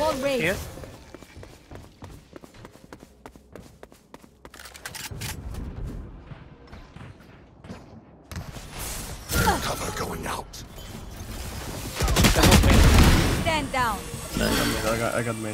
Wall raised. Here. Cover going out. Stand down. I got made. I got, I got made.